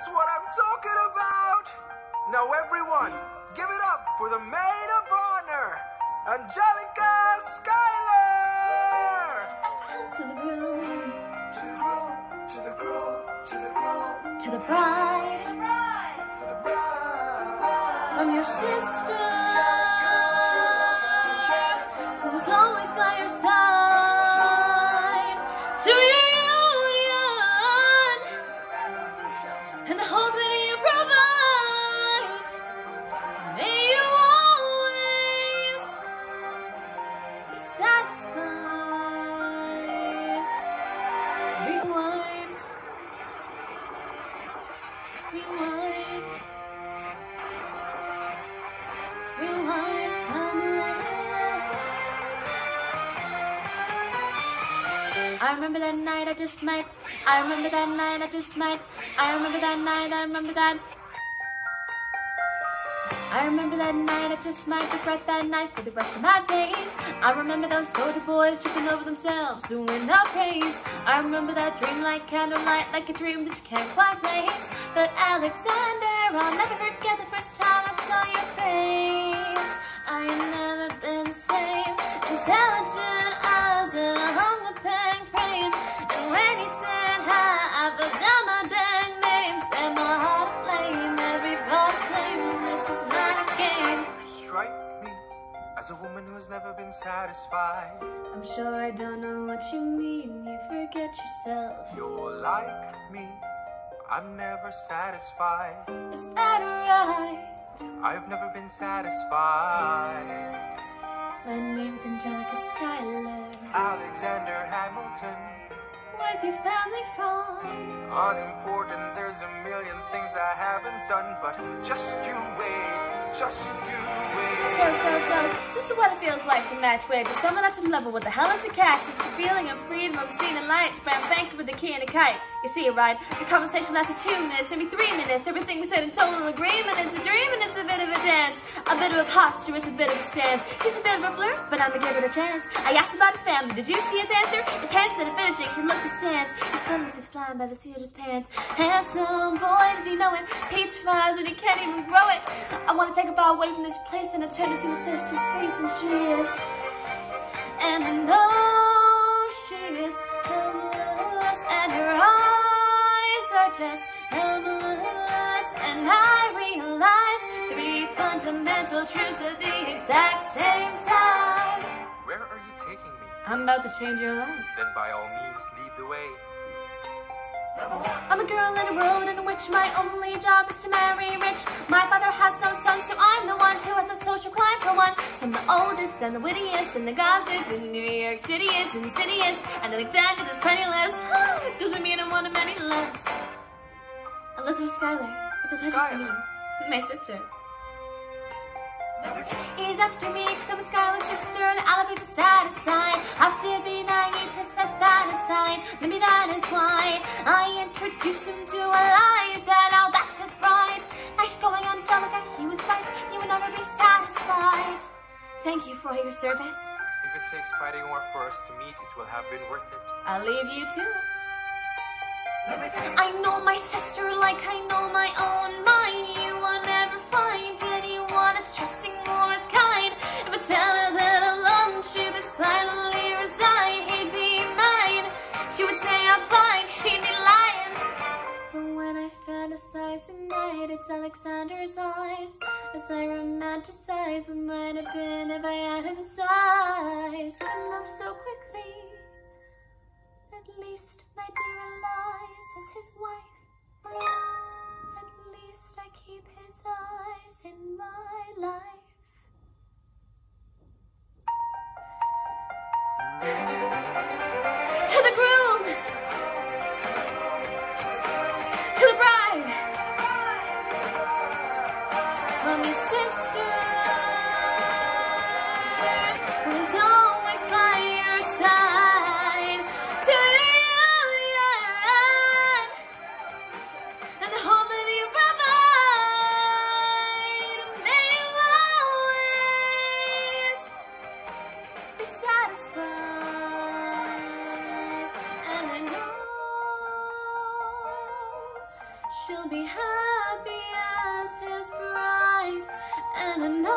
That's what I'm talking about. Now, everyone, give it up for the maid of honor, Angelica Schuyler. To the groom, To the groom, to the groom, to the groom, to the bride, to the bride. To the bride. From your sister, I remember that night I just might. I remember that night I just might. I remember that night. I remember that. I remember that night I just might regret that night for the rest of my days. I remember those soldier boys tripping over themselves, doing no praise. I remember that dream like candlelight, like a dream that you can't quite place. But Alexander, I'll never forget the woman who has never been satisfied. I'm sure I don't know what you mean. You forget yourself. You're like me, I'm never satisfied. Is that right? I've never been satisfied. My name's Angelica Schuyler. Alexander Hamilton, Where's your family from? unimportant. There's a million things I haven't done, but just you wait, just So, so, so, this is what it feels like to match with someone that's in love with the hell is a? It's the feeling of freedom of seeing the light, span bank with the key and a kite. You see it, right? The conversation lasted two minutes, maybe three minutes. Everything we said in total agreement. It's a dream and it's a bit of a dance. A bit of a posture, it's a bit of a stance. He's a bit of a flirt, but I'm gonna give it a chance. I asked about his family. Did you see his answer? His hands said a finishing. He looked his stance. His feelings is flying by the seat of his pants. Handsome boy, does he know it? Peach fires and he can't even grow it. I wanna take a bow away from this place and I turn to see my sister's face and she is. Truths at the exact same time. Where are you taking me? I'm about to change your life. Then by all means, lead the way. I'm a girl in a world in which my only job is to marry rich. My father has no sons, so I'm the one who has a social climb for one. So I'm the oldest and the wittiest and the gossip in New York City is insidious. And Alexander is penniless. doesn't mean I'm one of many less. Elizabeth Schuyler, it's a pleasure to meet you. My sister. He's after me, cause I'm a Scarlet sister, and I'll be the status sign. Have to be naive to set that aside. Maybe that is why I introduced him to Eliza. Now oh, that's his bride. Nice going, Angelica, he was right. You will never be satisfied. Thank you for your service. If it takes fighting war for us to meet, it will have been worth it. I'll leave you to it. I know my sister like I know my own mind. You will Alexander's eyes. As I romanticize what might have been if I hadn't size. she'll be happy as his bride, and I know.